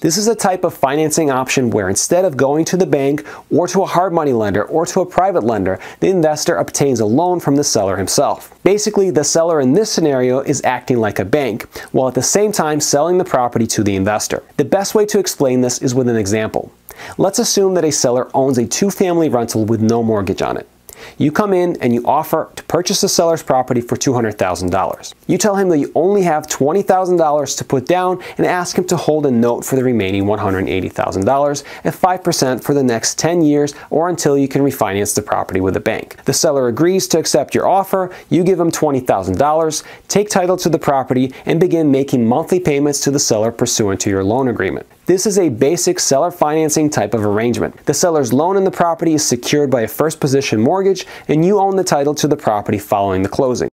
This is a type of financing option where instead of going to the bank or to a hard money lender or to a private lender, the investor obtains a loan from the seller himself. Basically, the seller in this scenario is acting like a bank, while at the same time selling the property to the investor. The best way to explain this is with an example. Let's assume that a seller owns a two-family rental with no mortgage on it. You come in and you offer to purchase the seller's property for $200,000. You tell him that you only have $20,000 to put down and ask him to hold a note for the remaining $180,000 at 5% for the next 10 years or until you can refinance the property with a bank. The seller agrees to accept your offer, you give him $20,000, take title to the property, and begin making monthly payments to the seller pursuant to your loan agreement. This is a basic seller financing type of arrangement. The seller's loan in the property is secured by a first position mortgage and you own the title to the property following the closing.